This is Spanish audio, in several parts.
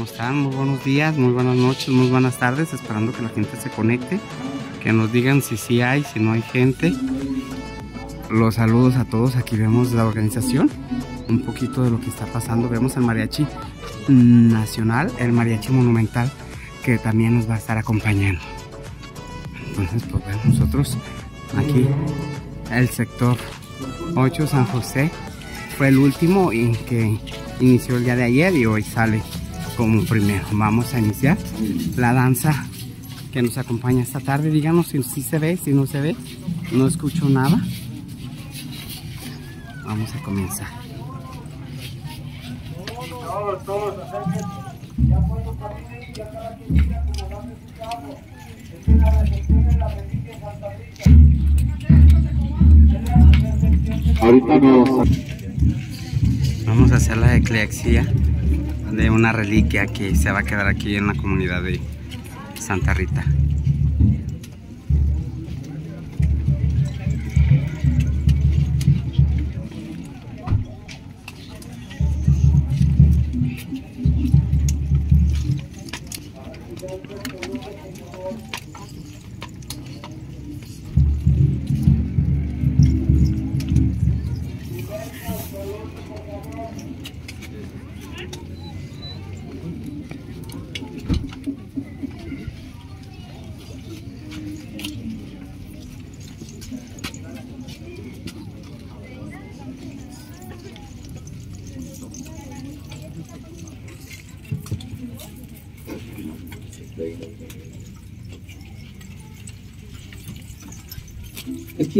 ¿Cómo están? Muy buenos días, muy buenas noches, muy buenas tardes. Esperando que la gente se conecte, que nos digan si sí hay, si no hay gente. Los saludos a todos. Aquí vemos la organización, un poquito de lo que está pasando. Vemos el mariachi nacional, el mariachi monumental, que también nos va a estar acompañando. Entonces, pues bueno, nosotros aquí, el sector 8 San José, fue el último en que inició el día de ayer y hoy sale como primero. Vamos a iniciar la danza que nos acompaña esta tarde. Díganos si, si se ve, si no se ve. No escucho nada. Vamos a comenzar. Ahorita nos Vamos a hacer la eclexia de una reliquia que se va a quedar aquí en la comunidad de Santa Rita.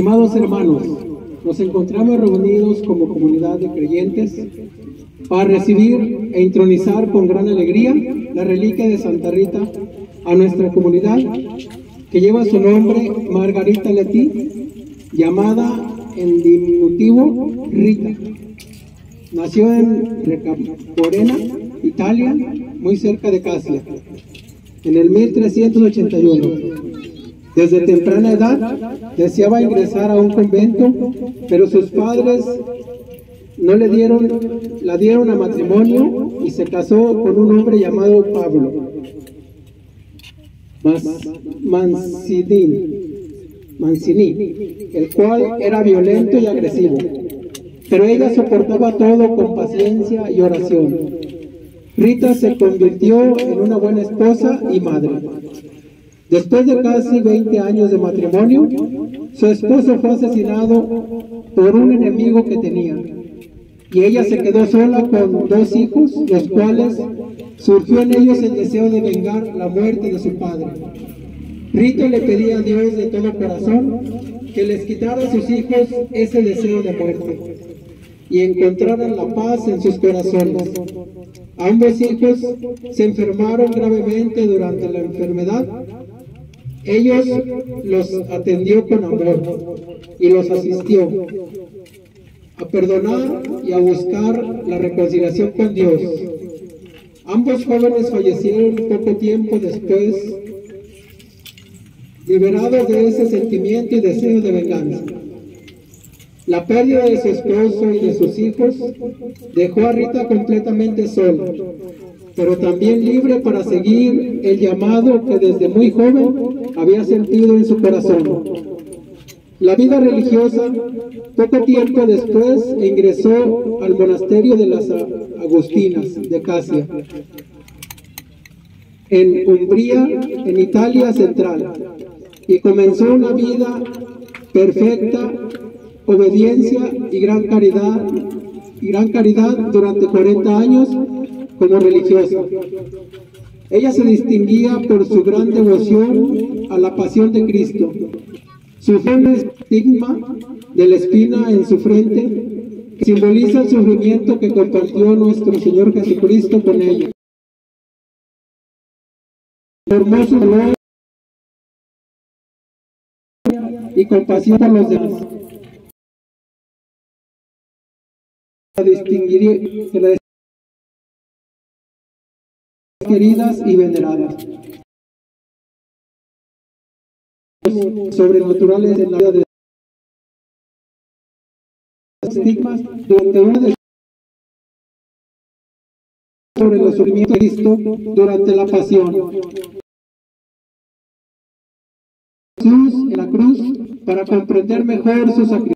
Estimados hermanos, nos encontramos reunidos como comunidad de creyentes para recibir e intronizar con gran alegría la reliquia de Santa Rita a nuestra comunidad que lleva su nombre Margarita Letí, llamada en diminutivo Rita. Nació en Recaporena, Italia, muy cerca de Casia, en el 1381. Desde temprana edad deseaba ingresar a un convento, pero sus padres no le dieron, la dieron a matrimonio y se casó con un hombre llamado Pablo Mancini, el cual era violento y agresivo. Pero ella soportaba todo con paciencia y oración. Rita se convirtió en una buena esposa y madre. Después de casi 20 años de matrimonio, su esposo fue asesinado por un enemigo que tenía. Y ella se quedó sola con dos hijos, los cuales surgió en ellos el deseo de vengar la muerte de su padre. Rito le pedía a Dios de todo corazón que les quitara a sus hijos ese deseo de muerte y encontraran la paz en sus corazones. Ambos hijos se enfermaron gravemente durante la enfermedad ellos los atendió con amor y los asistió a perdonar y a buscar la reconciliación con Dios. Ambos jóvenes fallecieron poco tiempo después, liberados de ese sentimiento y deseo de venganza. La pérdida de su esposo y de sus hijos dejó a Rita completamente sola, pero también libre para seguir el llamado que desde muy joven había sentido en su corazón. La vida religiosa, poco tiempo después, ingresó al monasterio de las Agustinas de Casia, en Umbría, en Italia central, y comenzó una vida perfecta, obediencia y gran caridad, y gran caridad durante 40 años como religiosa. Ella se distinguía por su gran devoción a la pasión de Cristo. Su estigma de la espina en su frente simboliza el sufrimiento que compartió nuestro Señor Jesucristo con ella. Hermoso dolor y compasión por los demás. La distinguiría, queridas y veneradas. Sobrenaturales en la vida de estigmas durante una de sobre los sufrimientos de Cristo durante la pasión. Jesús en la cruz para comprender mejor su sacrificio.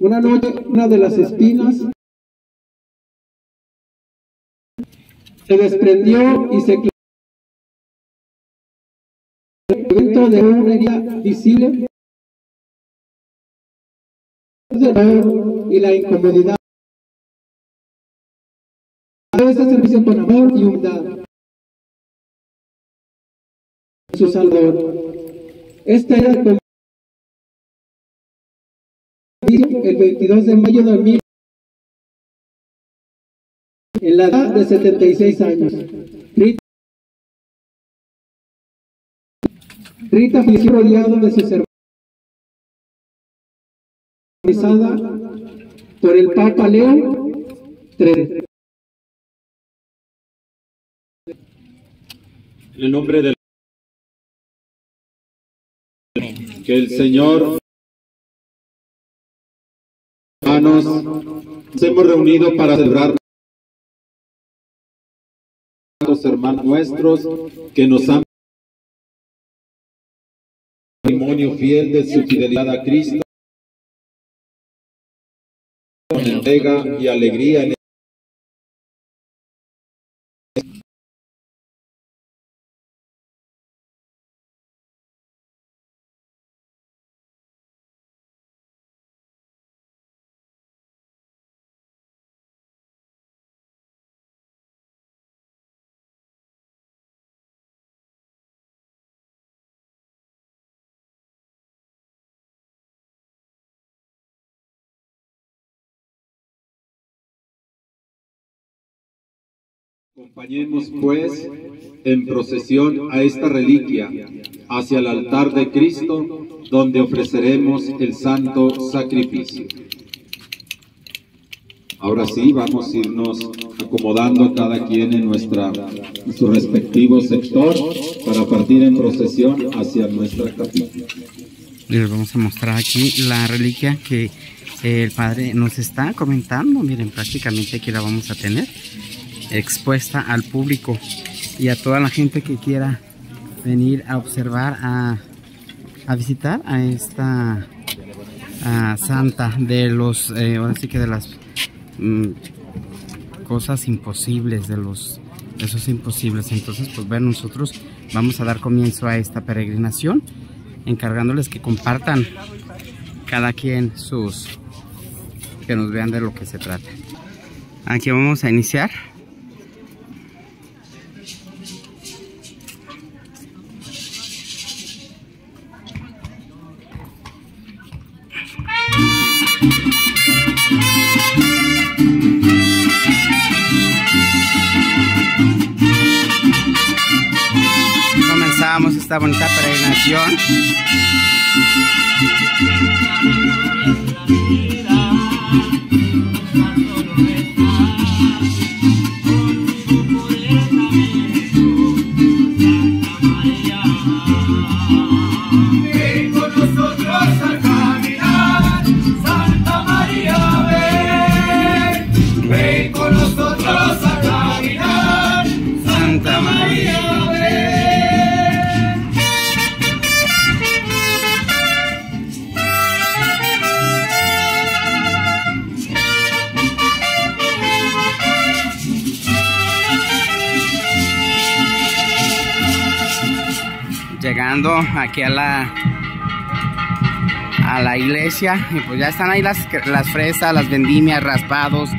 Una noche, una de las espinas se desprendió y se dentro de una herida visible y la incomodidad. A veces servicio con amor y humildad. Su Salvador. Esta era el 22 de mayo de 2000 en la edad de 76 años. Rita, Rita falleció rodeado de sus hermanos, por el Papa Leo III. En el nombre del que el Señor nos hemos reunido para celebrar hermanos nuestros que nos han testimonio fiel de su fidelidad a Cristo. Con entrega y alegría en Acompañemos pues en procesión a esta reliquia hacia el altar de Cristo, donde ofreceremos el santo sacrificio. Ahora sí, vamos a irnos acomodando cada quien en, nuestra, su respectivo sector para partir en procesión hacia nuestra capilla. Les vamos a mostrar aquí la reliquia que el Padre nos está comentando. Miren, prácticamente aquí la vamos a tener expuesta al público y a toda la gente que quiera venir a observar, a, visitar a esta santa de los, eh, ahora sí que de las mm, cosas imposibles, de los esos imposibles. Entonces, pues bueno, nosotros vamos a dar comienzo a esta peregrinación, encargándoles que compartan cada quien sus, que nos vean de lo que se trata. Aquí vamos a iniciar. Esta bonita peregrinación. Aquí a la a la iglesia y pues ya están ahí las, las fresas, las vendimias, raspados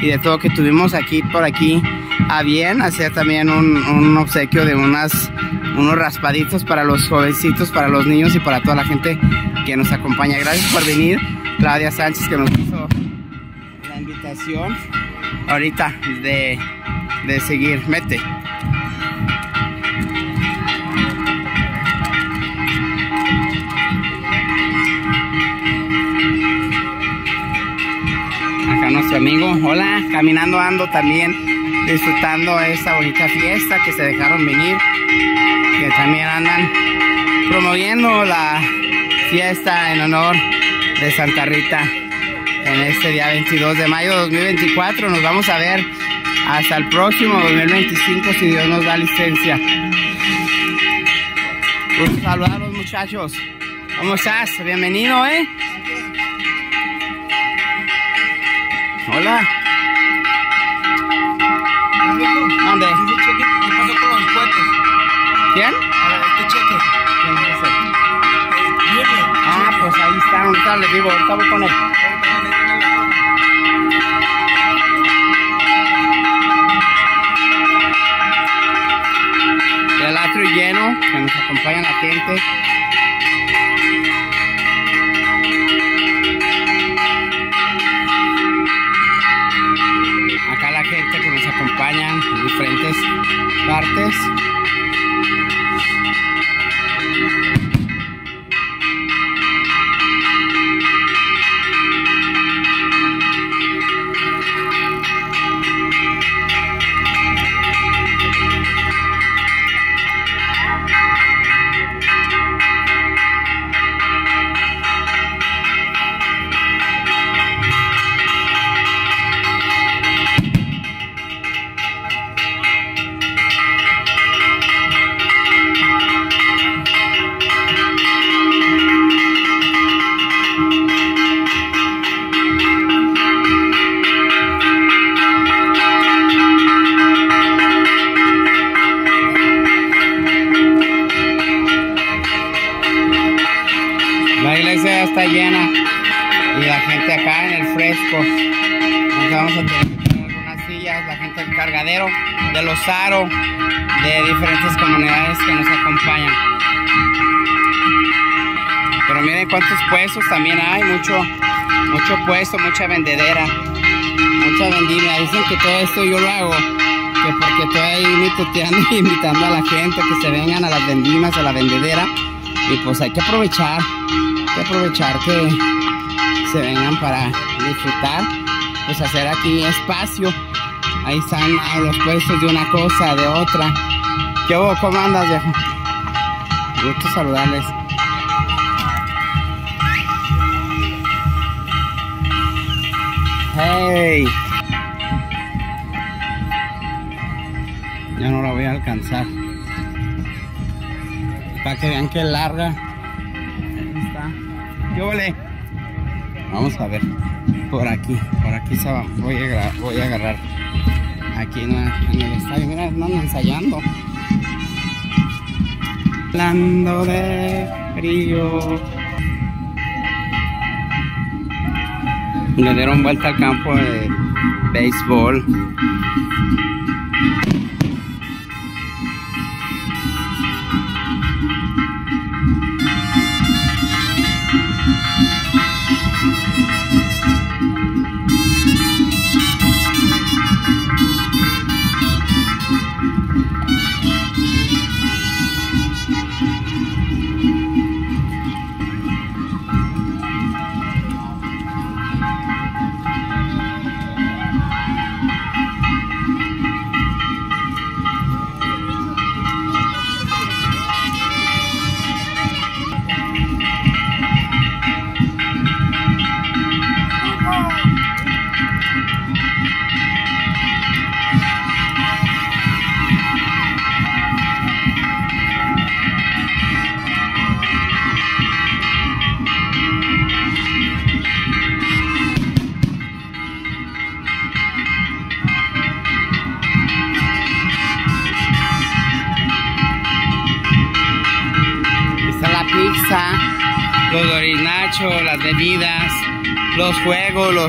y de todo que tuvimos aquí por aquí a bien hacer también un, un obsequio de unas unos raspaditos para los jovencitos, para los niños y para toda la gente que nos acompaña. Gracias por venir, Claudia Sánchez que nos hizo la invitación ahorita de, de seguir. Mete. Amigo. Hola, caminando ando también, disfrutando esta bonita fiesta que se dejaron venir, que también andan promoviendo la fiesta en honor de Santa Rita en este día 22 de mayo de 2024. Nos vamos a ver hasta el próximo 2025 si Dios nos da licencia. Un los muchachos. ¿Cómo estás? Bienvenido, ¿eh? Hola. ¿Dónde? ¿Quién? ¿Quién es ese? Ah, pues ahí está, ahorita le digo, ahorita voy con él. El atrio lleno, que nos acompaña la gente. This. Mucho puesto, mucha vendedera, mucha vendimia. Dicen que todo esto yo lo hago, que porque estoy ahí invitando a la gente que se vengan a las vendimas, a la vendedera. Y pues hay que aprovechar, hay que aprovechar que se vengan para disfrutar, pues hacer aquí espacio. Ahí están ah, los puestos de una cosa, de otra. ¿Qué hubo? ¿Cómo andas, viejo? Gusto saludarles. Hey. Ya no la voy a alcanzar. Para que vean que larga. Ahí está. ¿Qué huele? Vamos a ver. Por aquí. Por aquí se va. Voy a, gra- voy a agarrar. Aquí en, la- en el estadio. Mira, andan ensayando. Hablando de frío. Le dieron vuelta al campo de béisbol.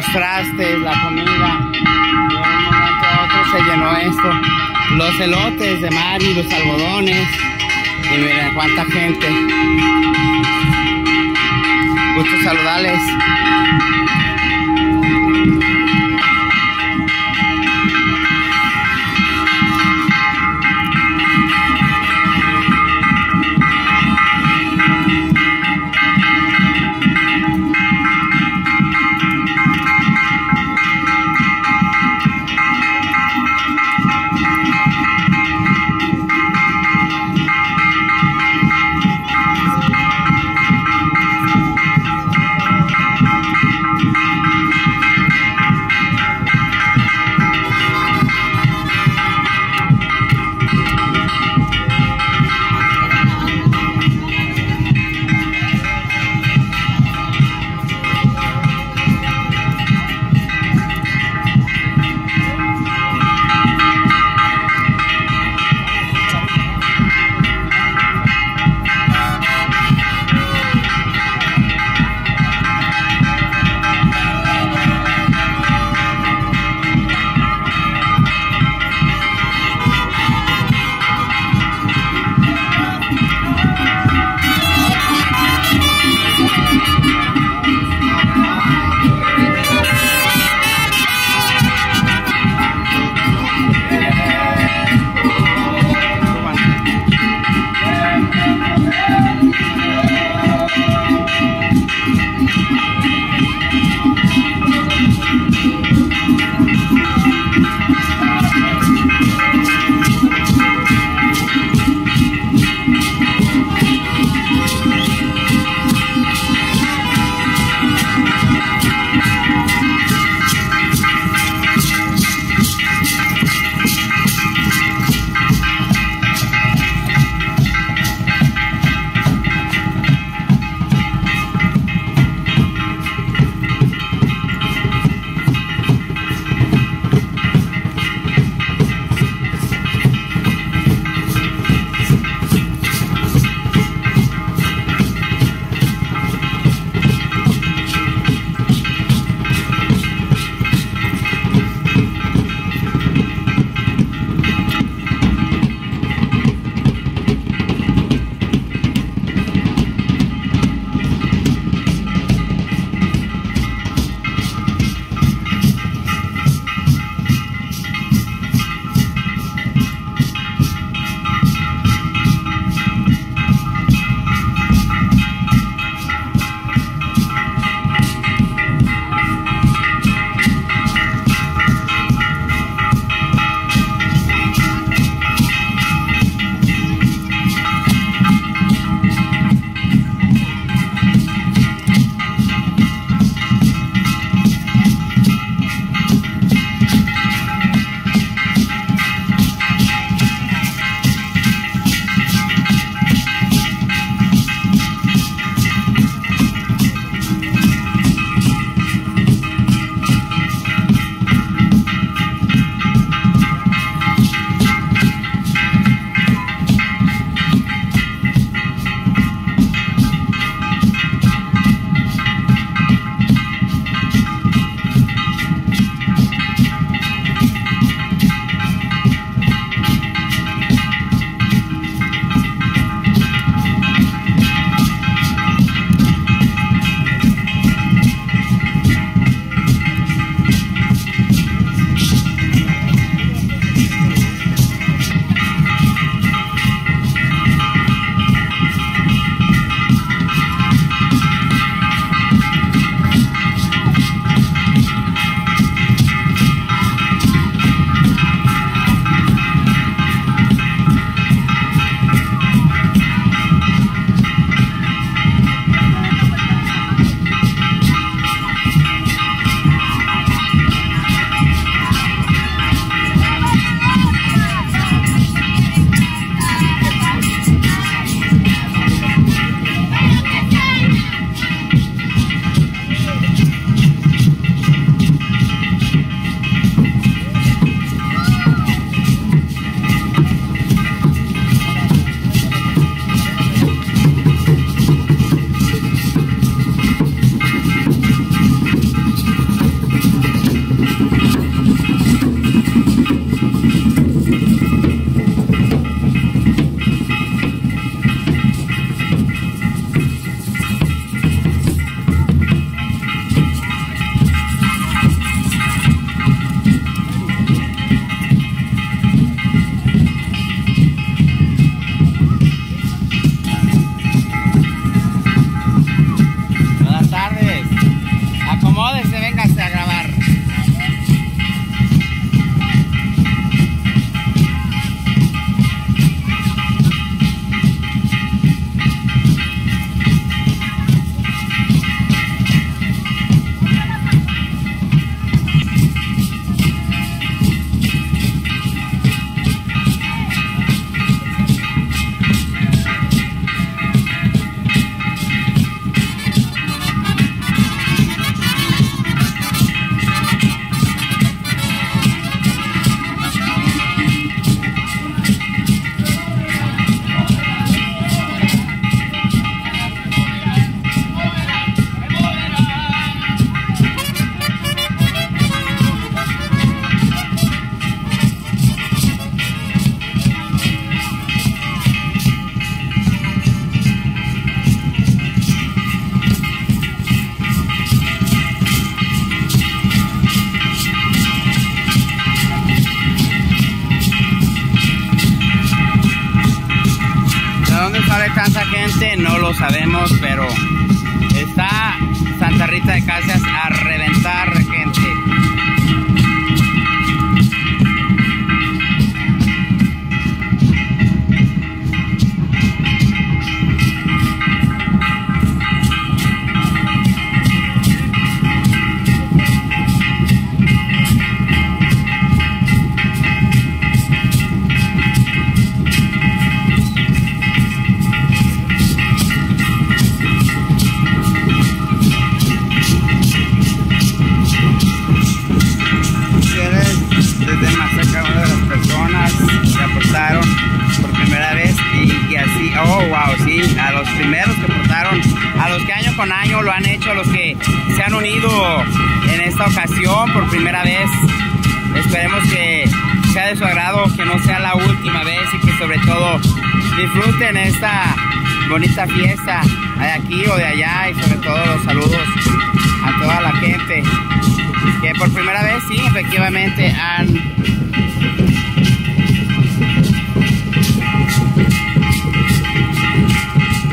Los trastes, la comida. De un momento a otro se llenó esto. Los elotes de mar y los algodones. Y miren cuánta gente. Gusto saludarles. Gente? No lo sabemos, pero está Santa Rita de Casas a reventar disfruten esta bonita fiesta de aquí o de allá y sobre todo los saludos a toda la gente que por primera vez sí, efectivamente han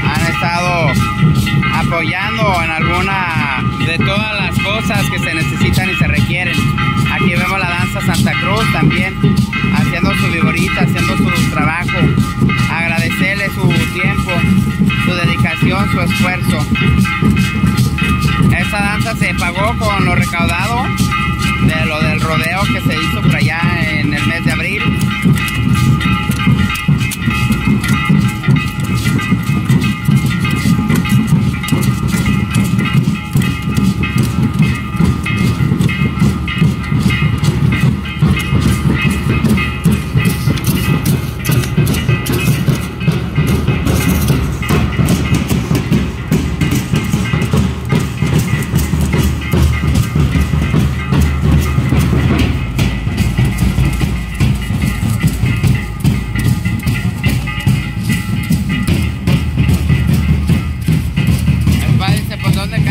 han estado apoyando en alguna de todas las cosas que se necesitan y se requieren. Aquí vemos la danza Santa Cruz también haciendo su vigorita, haciendo su trabajo. Su tiempo, su dedicación, su esfuerzo. Esta danza se pagó con lo recaudado de lo del rodeo que se hizo por allá en el mes de abril.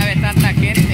¿Por dónde cabe tanta gente?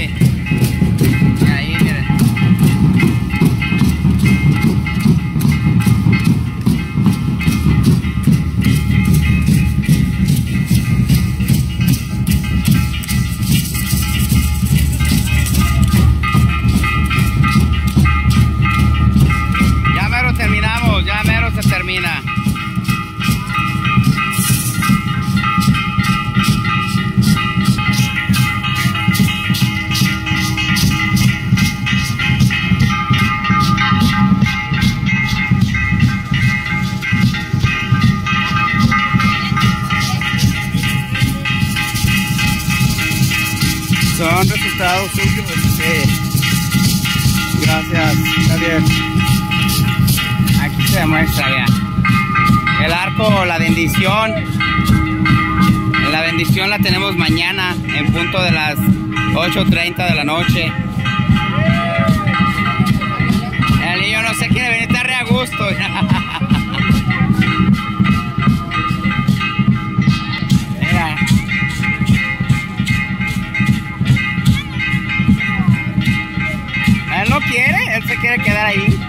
Quedar ahí.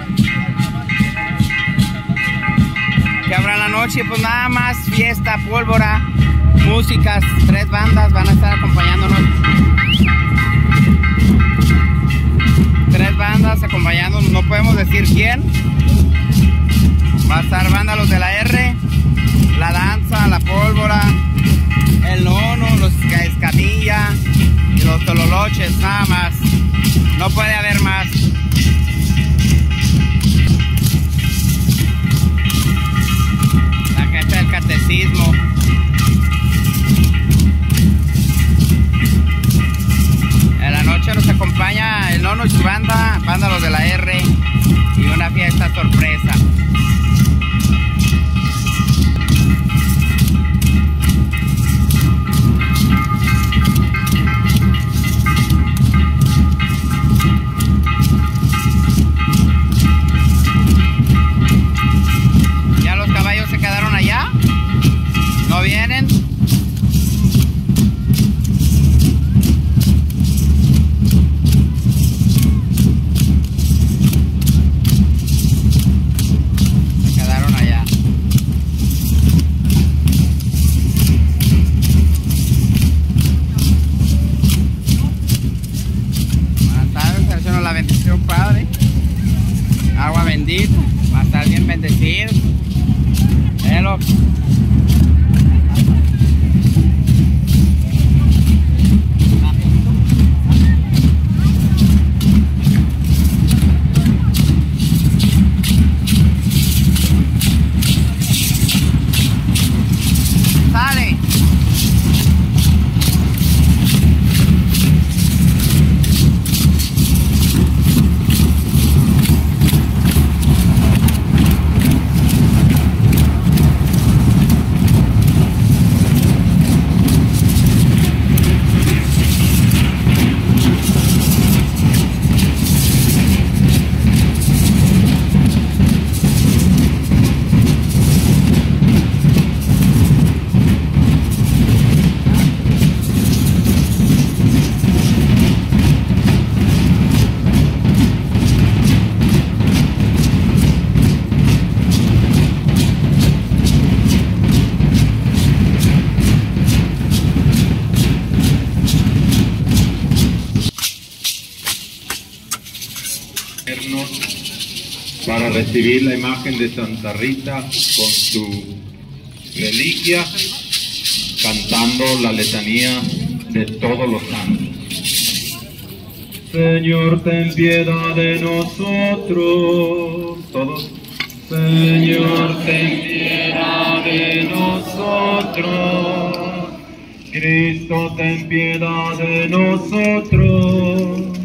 Que habrá la noche, pues nada más fiesta, pólvora, músicas, tres bandas van a estar acompañándonos. Tres bandas acompañándonos, no podemos decir quién. Va a estar Vándalos de la R, la danza, la pólvora, el nono, los escamilla y los tololoches, nada más. No puede haber más. Acompaña el nono y su banda, banda los de la R y una fiesta sorpresa. ¿Ya los caballos se quedaron allá? ¿No vienen? recibir la imagen de Santa Rita con su reliquia, cantando la letanía de todos los santos. Señor, ten piedad de nosotros. Todos. Señor, ten piedad de nosotros. Cristo, ten piedad de nosotros.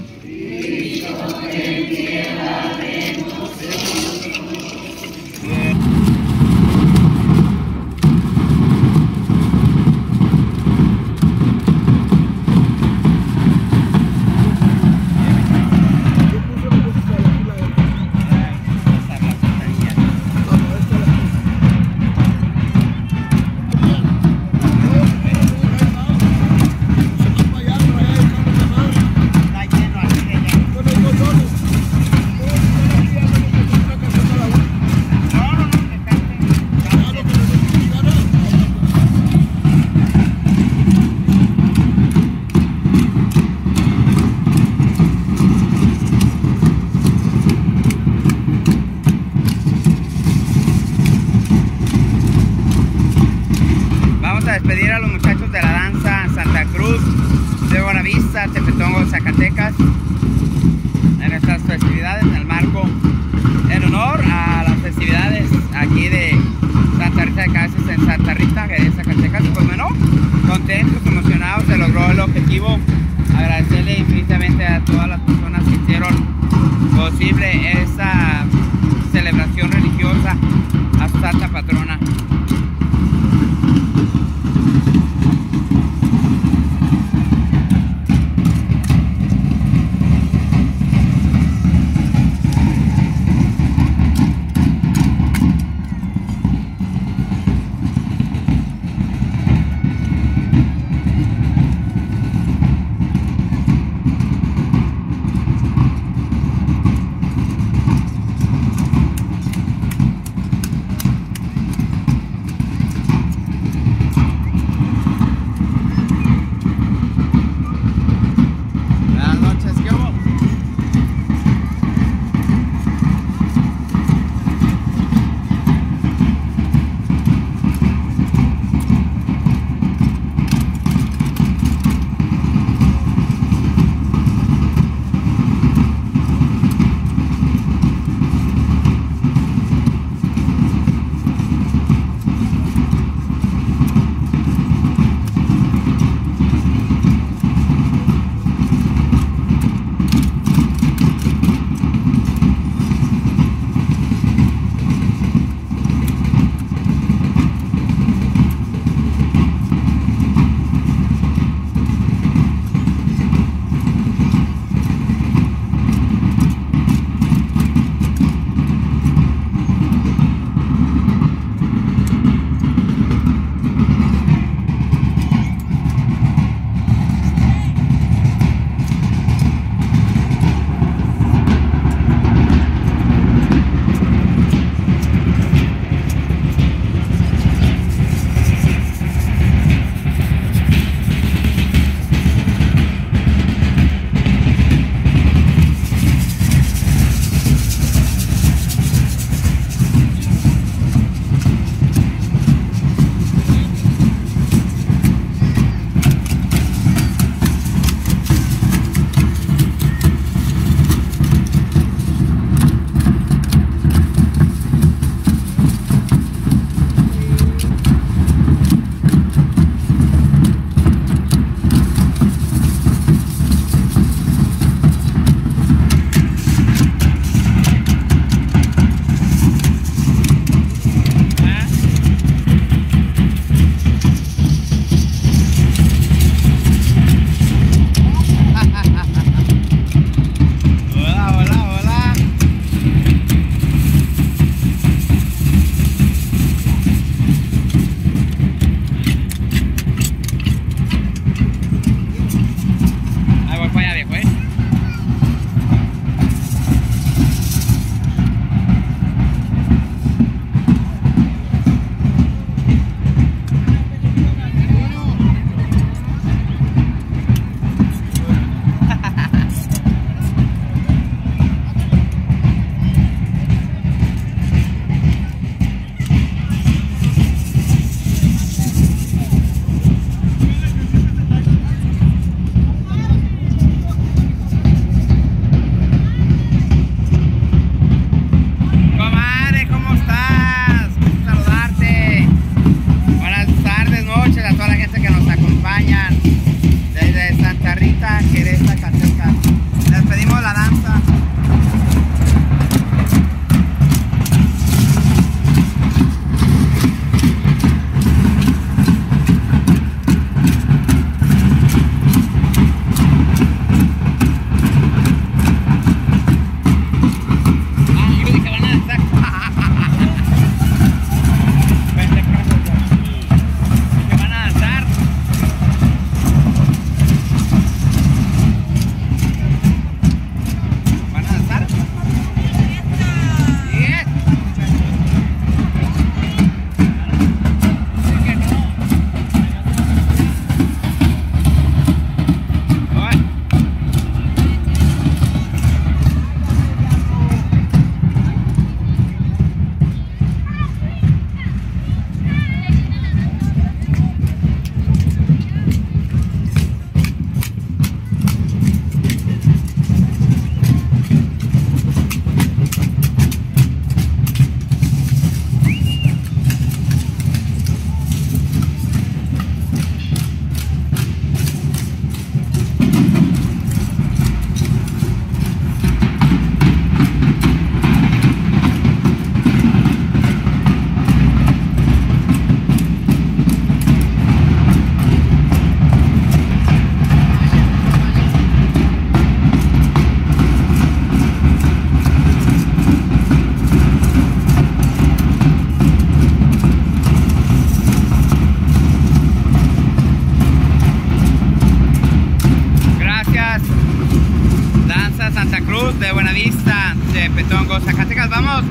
estamos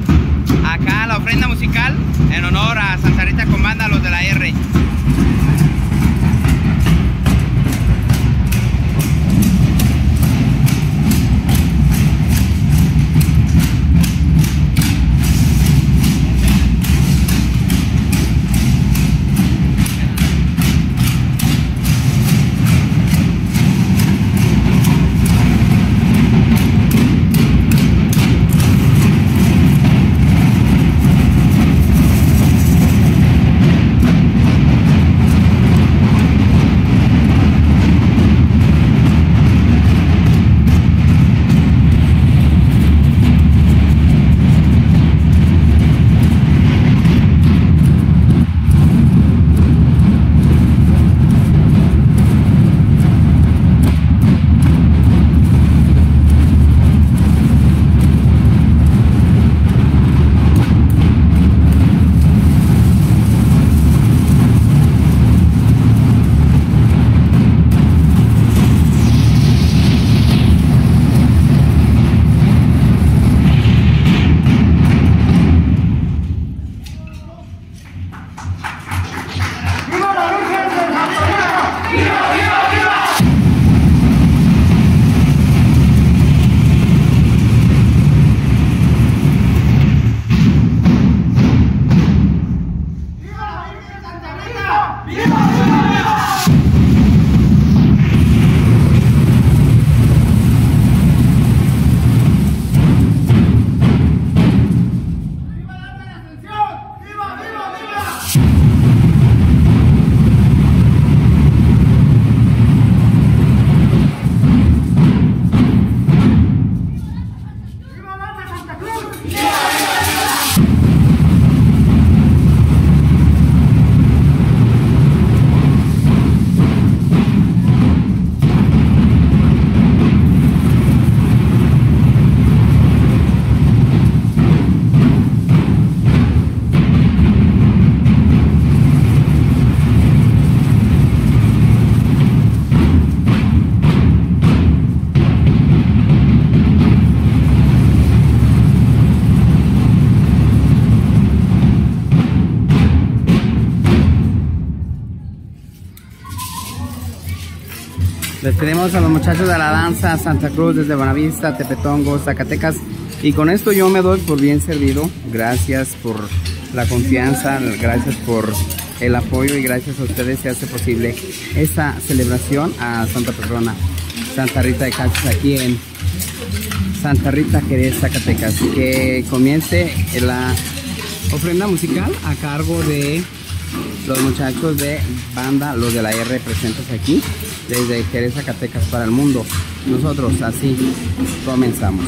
acá a la ofrenda musical en honor a Santa Rita Comanda, los de la R. Despedimos a los muchachos de la danza Santa Cruz desde Buenavista, Tepetongo, Zacatecas. Y con esto yo me doy por bien servido. Gracias por la confianza, gracias por el apoyo y gracias a ustedes se hace posible esta celebración a Santa Patrona, Santa Rita de Cachos aquí en Santa Rita, Jerez, Zacatecas. Que comience la ofrenda musical a cargo de los muchachos de banda, los de la R presentes aquí, desde Jerez, Zacatecas para el mundo. Nosotros así comenzamos.